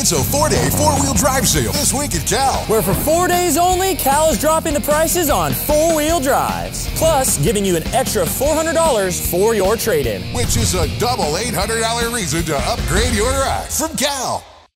It's a four-day four-wheel drive sale this week at Cal. Where for four days only, Cal is dropping the prices on four-wheel drives. Plus, giving you an extra $400 for your trade-in. Which is a double $800 reason to upgrade your ride from Cal.